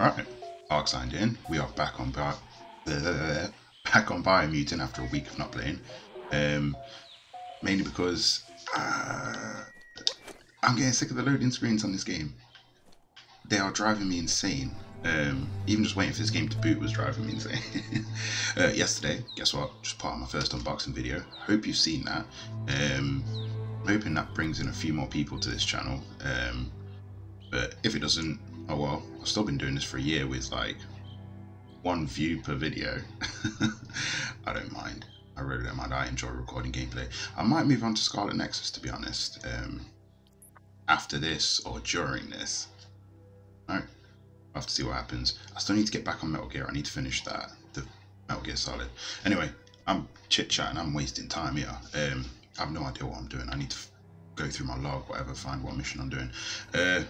Alright, Ark signed in. We are back on Bio back on Biomutant after a week of not playing. Um, mainly because uh, I'm getting sick of the loading screens on this game. They are driving me insane. Um, even just waiting for this game to boot was driving me insane. uh, yesterday, guess what? Just part of my first unboxing video. Hope you've seen that. Um, hoping that brings in a few more people to this channel. Um, but if it doesn't, oh well. I've still been doing this for a year with like one view per video. I don't mind. I really don't mind. I enjoy recording gameplay. I might move on to Scarlet Nexus to be honest. Um, after this or during this. Alright. I'll have to see what happens. I still need to get back on Metal Gear. I need to finish that. The Metal Gear Solid. Anyway, I'm chit chatting. I'm wasting time here. Um, I have no idea what I'm doing. I need to go through my log, whatever, find what mission I'm doing. Uh,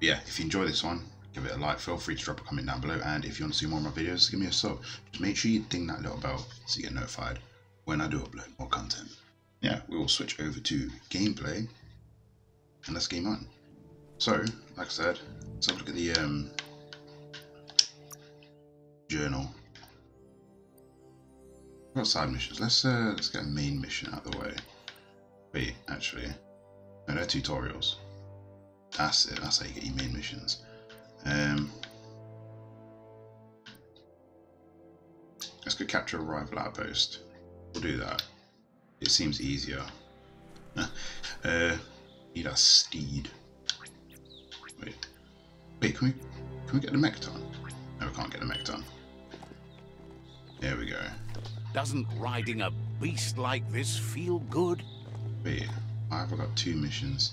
yeah, if you enjoy this one, give it a like. Feel free to drop a comment down below. And if you want to see more of my videos, give me a sub. Just make sure you ding that little bell so you get notified when I do upload more content. Yeah, we will switch over to gameplay and let's game on. So, like I said, let's have a look at the um, journal. What side missions? Let's uh, let's get a main mission out of the way. Wait, actually, no, they're tutorials. That's it. That's how you get your main missions. Um, let's go capture a rival outpost. We'll do that. It seems easier. uh, need a steed. Wait, wait. Can we can we get the Mekton? No, we can't get the Mekton. There we go. Doesn't riding a beast like this feel good? Wait, I've got two missions.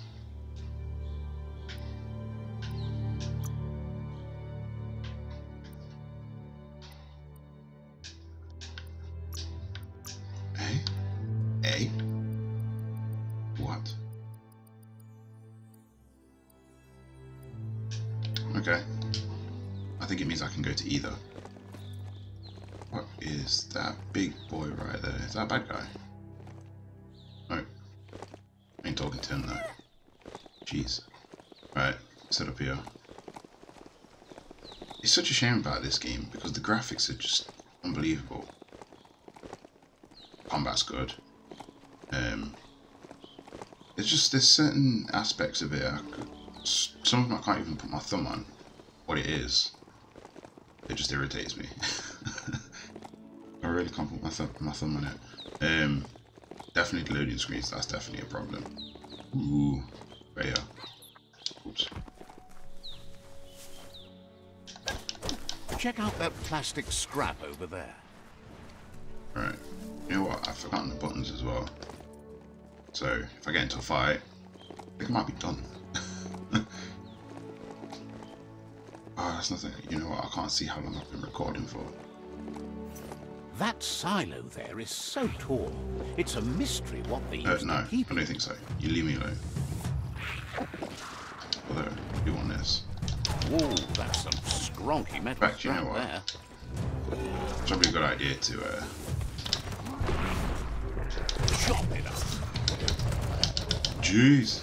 It's such a shame about this game because the graphics are just unbelievable. Combat's good. Um, it's just there's certain aspects of it. Could, some of them I can't even put my thumb on what it is. It just irritates me. I really can't put my, th my thumb on it. Um, definitely loading screens. That's definitely a problem. Ooh, Check out that plastic scrap over there. Right. You know what? I've forgotten the buttons as well. So if I get into a fight, I think I might be done. oh, that's nothing. You know what? I can't see how long I've been recording for. That silo there is so tall. It's a mystery what they Uh, used no, to keep I don't think so. You leave me alone. Although, you want this. Whoa, that's some skronky metal Back, you know what? there. It's probably a good idea to uh, Chop it up. Jeez.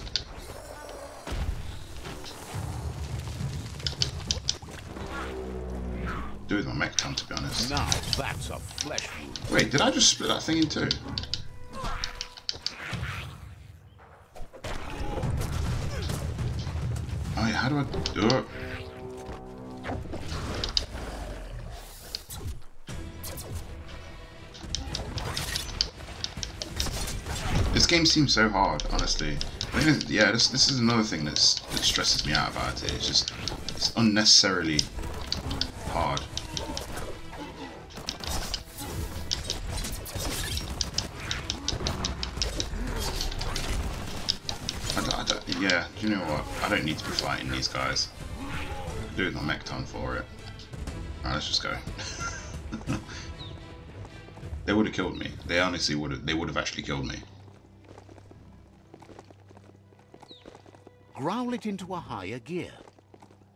Do it with my mech gun, to be honest. Now that's a flesh wound. Wait, did I just split that thing in two? Oh yeah, how do I do it? Game seems so hard, honestly. I yeah, this this is another thing that's that stresses me out about it. It's just it's unnecessarily hard. I I don't, yeah, do you know what? I don't need to be fighting these guys. I'm doing my Mekton for it. Alright, let's just go. they would have killed me. They honestly would have. They would have actually killed me. Growl it into a higher gear.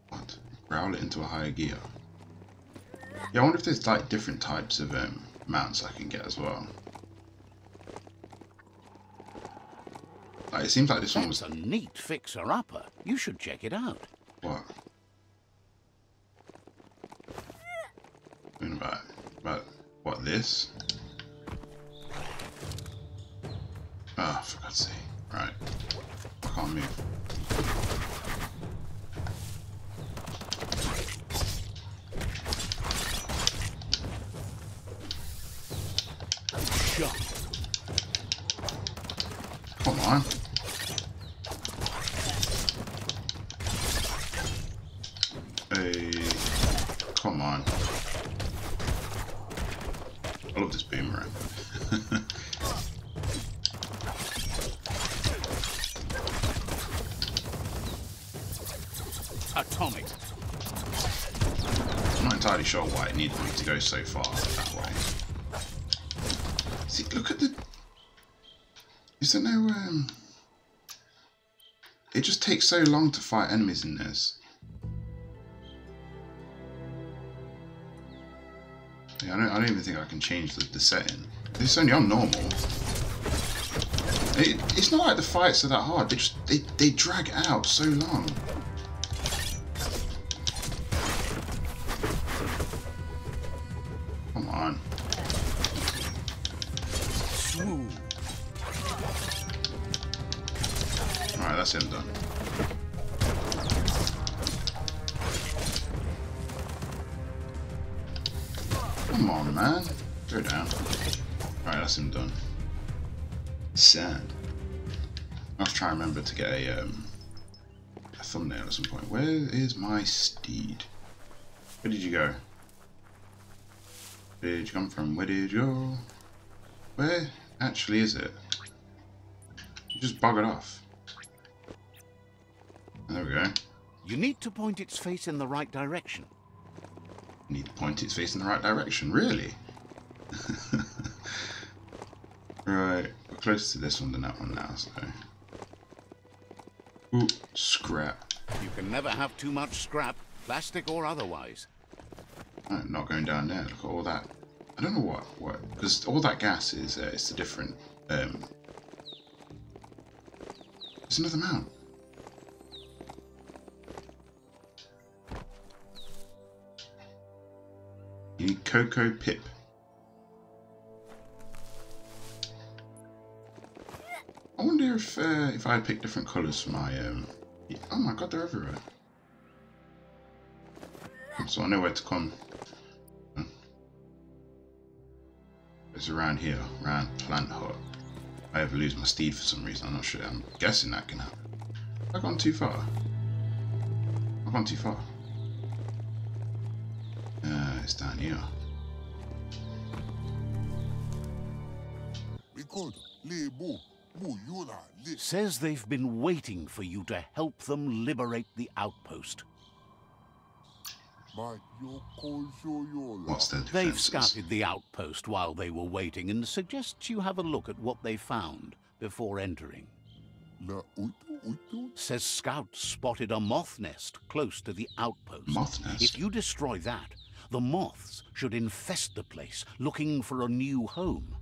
What? Growl it into a higher gear. Yeah, I wonder if there's like different types of um, mounts I can get as well. Like, it seems like this one was a neat fixer-upper. You should check it out. what? What about about what this? Ah, oh, for God's sake. Right. I can't move. Shot. Come on. Hey, come on. I love this boomerang. Atomic. I'm not entirely sure why it needed me to go so far that way. See, look at the... Is there no, um... It just takes so long to fight enemies in this. Yeah, I don't, I don't even think I can change the, the setting. It's only on normal. It, it's not like the fights are that hard. They just they, they drag out so long. Remember to get a, um, a thumbnail at some point. Where is my steed? Where did you go? Where did you come from? Where did you go? Where actually is it? You just bug it off. There we go. You need to point its face in the right direction. Need to point its face in the right direction, really? right, we're closer to this one than that one now, so. Ooh, scrap. You can never have too much scrap, plastic or otherwise. I'm not going down there. Look at all that. I don't know what, what, because all that gas is, uh, it's a different, um, it's another mount. You need Cocoa Pip. Uh, if I pick different colours for my um. Oh my god, they're everywhere. So I know where to come. It's around here, around Plant Hut. I ever lose my steed for some reason. I'm not sure. I'm guessing that can happen. I've gone too far. I've gone too far. Uh, it's down here. Record, le bo, bo yola, le. Says they've been waiting for you to help them liberate the outpost. Ma yo kojo yola. What's their They've scouted the outpost while they were waiting and suggests you have a look at what they found before entering. La uto, uto. Says scouts spotted a moth nest close to the outpost. Moth nest? If you destroy that, the moths should infest the place, looking for a new home.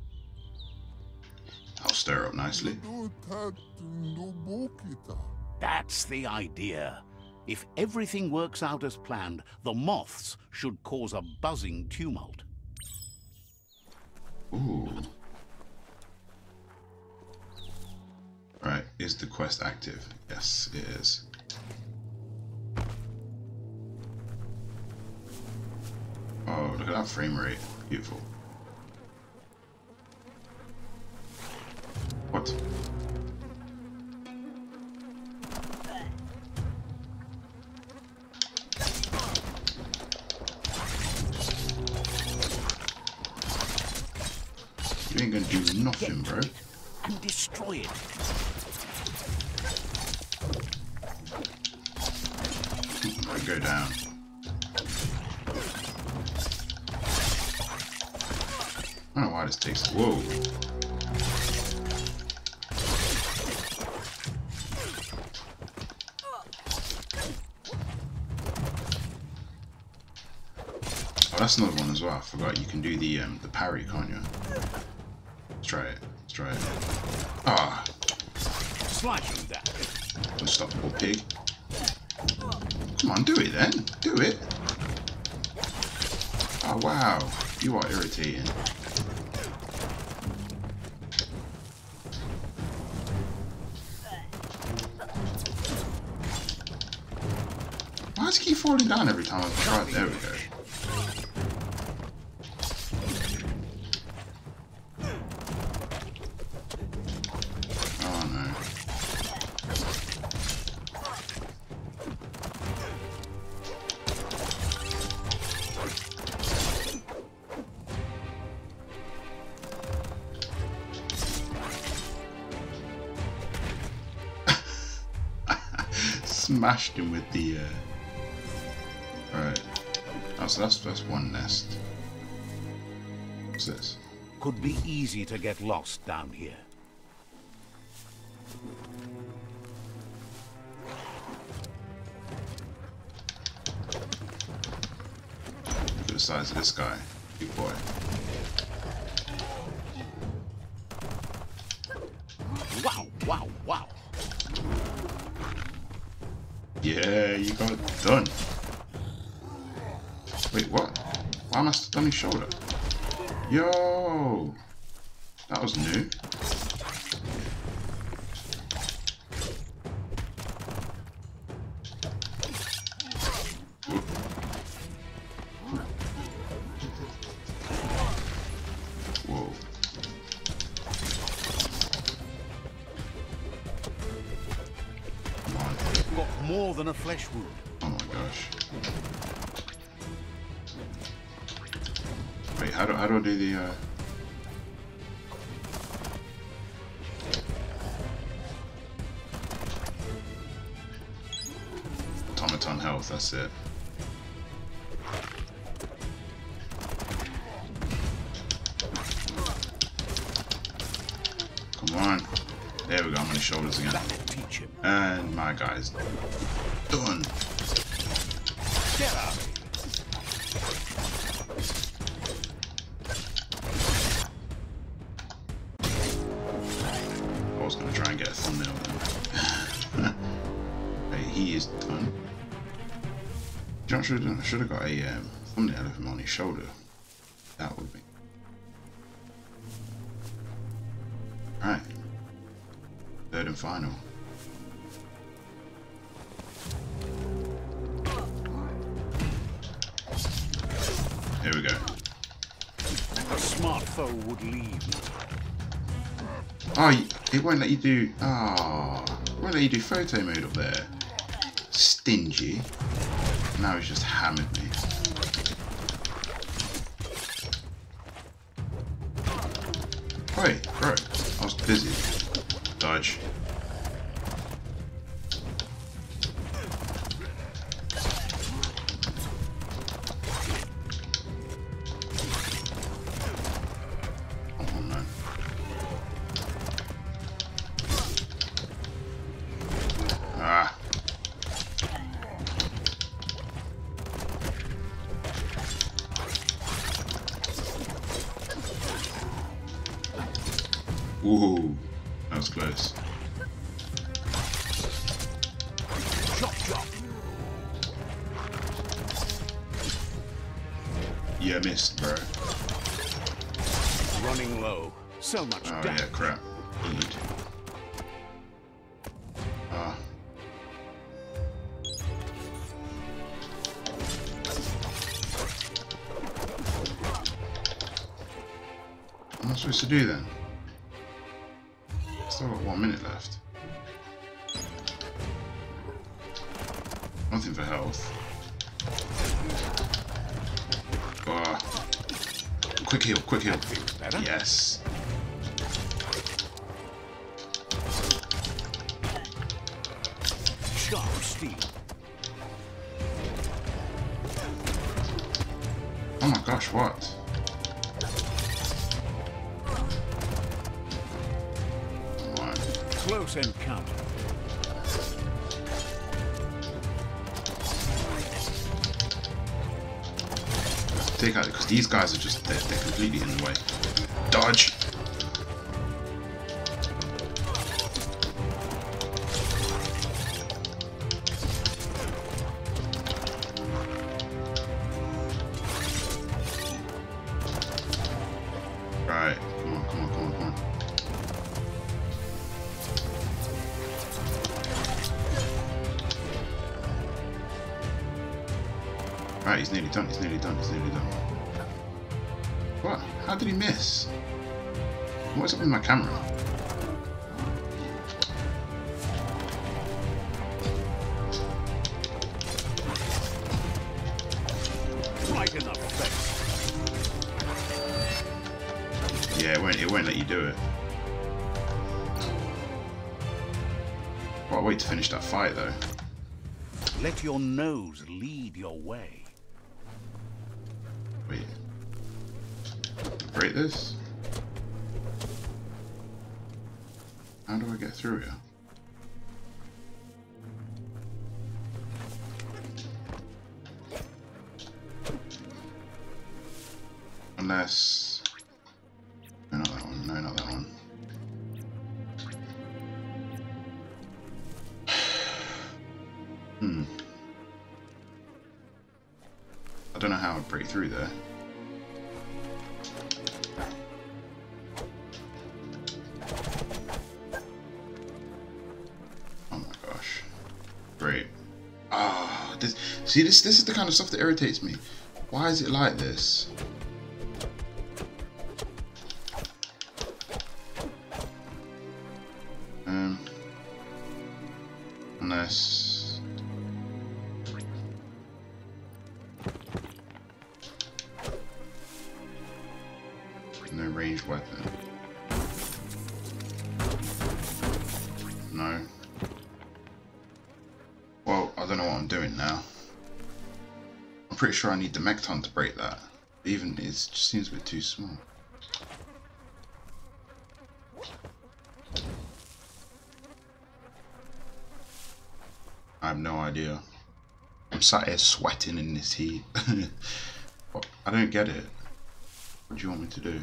I'll stir up nicely. Do tat no bokita. That's the idea. If everything works out as planned, the moths should cause a buzzing tumult. Ooh. Right, is the quest active? Yes, it is. Oh, look at that frame rate. Beautiful. What? You ain't gonna do nothing, bro. And destroy it. I go down. I don't know why this takes. Whoa. That's another one as well. I forgot you can do the um, the parry, can't you? Let's try it. Let's try it. Ah, Slashing that. unstoppable pig. Come on, do it then. Do it. Oh wow. You are irritating. Why does he keep falling down every time I try? There we go. Smashed him with the. Uh... Alright. Oh, so that's that's one nest. What's this? Could be easy to get lost down here. Look at the size of this guy. Big boy. Yeah, you got it done. Wait, what? Why am I his shoulder? Yo! That was new. Got a flesh wound. Oh my gosh. Wait, how do, how do I do the, uh... Automaton health, that's it. Come on. There we go, I'm on his shoulders again. And my guy's done. Get out. I was gonna try and get a thumbnail then. he is done. John should have got a um, thumbnail of him on his shoulder. That would be. Right. Third and final. Here we go. A smart foe would leave. Oh, it won't let you do. Ah, it won't let you do photo mode up there. Stingy. Now he's just hammered me. Wait, bro. I was busy. Dodge. Yeah, missed, bro. Running low. So much Oh damage. yeah, crap. Eat. Ah. What am I supposed to do then? Better. Yes. Sharp steel. Oh my gosh, what? Come on. Close encounter. Take out because these guys are just they're, they're completely in the way. Dodge. He's nearly done, he's nearly done, he's nearly done. What? How did he miss? What's up with my camera? Right in the. Yeah, it won't, it won't let you do it. What a way to finish that fight, though. Let your nose lead your way. Wait. Break this? How do I get through here? Unless... No, not that one. No, not that one. Hmm. I don't know how I'd break through there. See this this is the kind of stuff that irritates me. Why is it like this? Um unless no ranged weapon. No. Well, I don't know what I'm doing now. I'm pretty sure I need the Mekton to break that. Even it just seems a bit too small. I have no idea. I'm sat here sweating in this heat. I don't get it. What do you want me to do?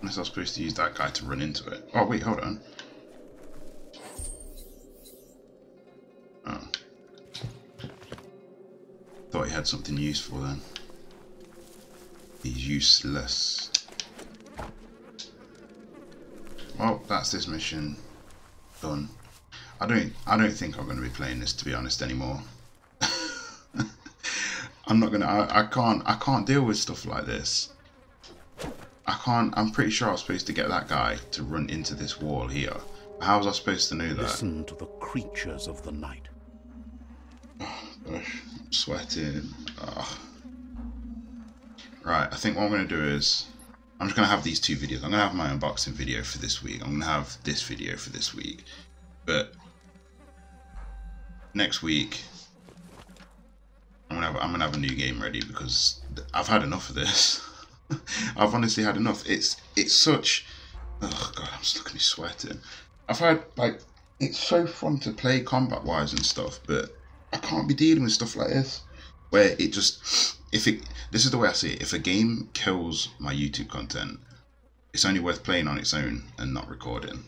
Unless I was supposed to use that guy to run into it. Oh, wait, hold on. Thought he had something useful then. He's useless. Well, that's this mission done. I don't I don't think I'm gonna be playing this to be honest anymore. I'm not gonna I, I can't I can't deal with stuff like this. I can't I'm pretty sure I was supposed to get that guy to run into this wall here. How was I supposed to know that? Listen to the creatures of the night. Sweating. Right, I think what I'm going to do is I'm just going to have these two videos. I'm going to have my unboxing video for this week. I'm going to have this video for this week. But next week, I'm going to have, I'm going to have a new game ready because I've had enough of this. I've honestly had enough. It's it's such. Oh god, I'm just looking at me sweating. I've had like it's so fun to play combat wise and stuff, but I can't be dealing with stuff like this where it just if it this is the way I see it. If a game kills my YouTube content, it's only worth playing on its own and not recording.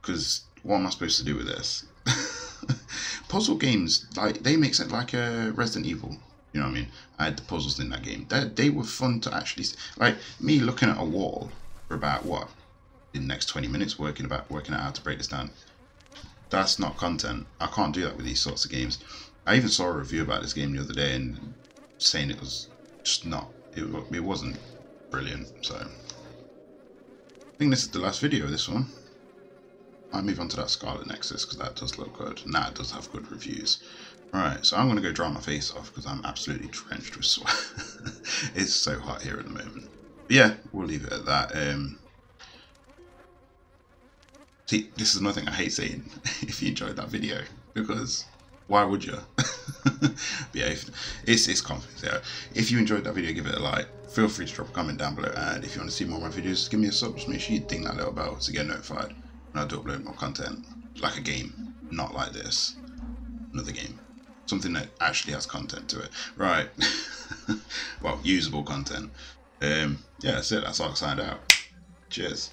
Because what am I supposed to do with this? Puzzle games like they make sense like a uh, Resident Evil. You know what I mean? I had the puzzles in that game. They, they were fun to actually like me looking at a wall for about what in the next 20 minutes working about working out how to break this down that's not content. I can't do that with these sorts of games. I even saw a review about this game the other day and saying it was just not, it, it wasn't brilliant. So I think this is the last video of this one. I'll move on to that Scarlet Nexus because that does look good. And that does have good reviews. Alright, so I'm going to go dry my face off because I'm absolutely drenched with sweat. it's so hot here at the moment. But yeah, we'll leave it at that. Um, See, this is another thing I hate saying if you enjoyed that video because why would you? yeah, if, it's it's confidence. Yeah. If you enjoyed that video, give it a like. Feel free to drop a comment down below, and if you want to see more of my videos, give me a sub. Just make sure you ding that little bell to get notified when I do upload more content, like a game, not like this, another game, something that actually has content to it. Right. well, usable content. Um, yeah, that's it. That's all I signed out. Cheers.